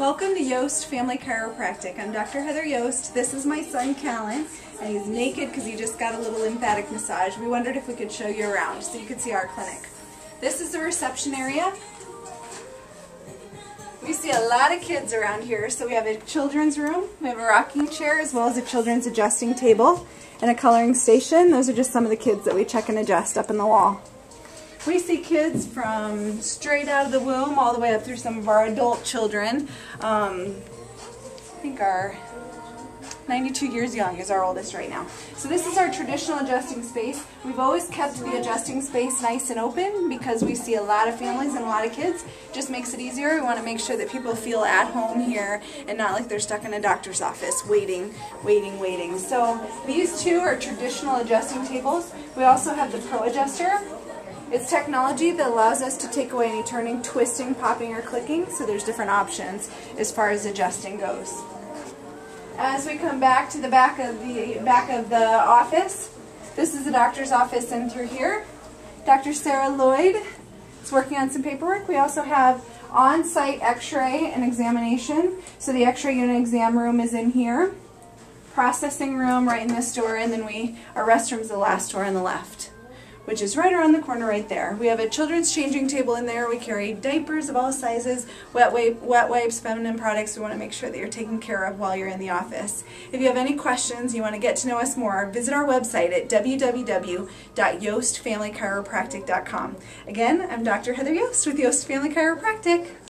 Welcome to Yost Family Chiropractic. I'm Dr. Heather Yost. This is my son Kallen, and he's naked because he just got a little lymphatic massage. We wondered if we could show you around so you could see our clinic. This is the reception area. We see a lot of kids around here, so we have a children's room, we have a rocking chair, as well as a children's adjusting table, and a coloring station. Those are just some of the kids that we check and adjust up in the wall. We see kids from straight out of the womb all the way up through some of our adult children. Um, I think our 92 years young is our oldest right now. So this is our traditional adjusting space. We've always kept the adjusting space nice and open because we see a lot of families and a lot of kids. Just makes it easier. We want to make sure that people feel at home here and not like they're stuck in a doctor's office waiting, waiting, waiting. So these two are traditional adjusting tables. We also have the Pro Adjuster. It's technology that allows us to take away any turning, twisting, popping, or clicking, so there's different options as far as adjusting goes. As we come back to the back of the back of the office, this is the doctor's office in through here. Dr. Sarah Lloyd is working on some paperwork. We also have on-site x-ray and examination. So the x-ray unit exam room is in here. Processing room right in this door, and then we our restroom's the last door on the left which is right around the corner right there. We have a children's changing table in there. We carry diapers of all sizes, wet, wipe, wet wipes, feminine products. We want to make sure that you're taken care of while you're in the office. If you have any questions, you want to get to know us more, visit our website at www.yostfamilychiropractic.com. Again, I'm Dr. Heather Yost with Yost Family Chiropractic.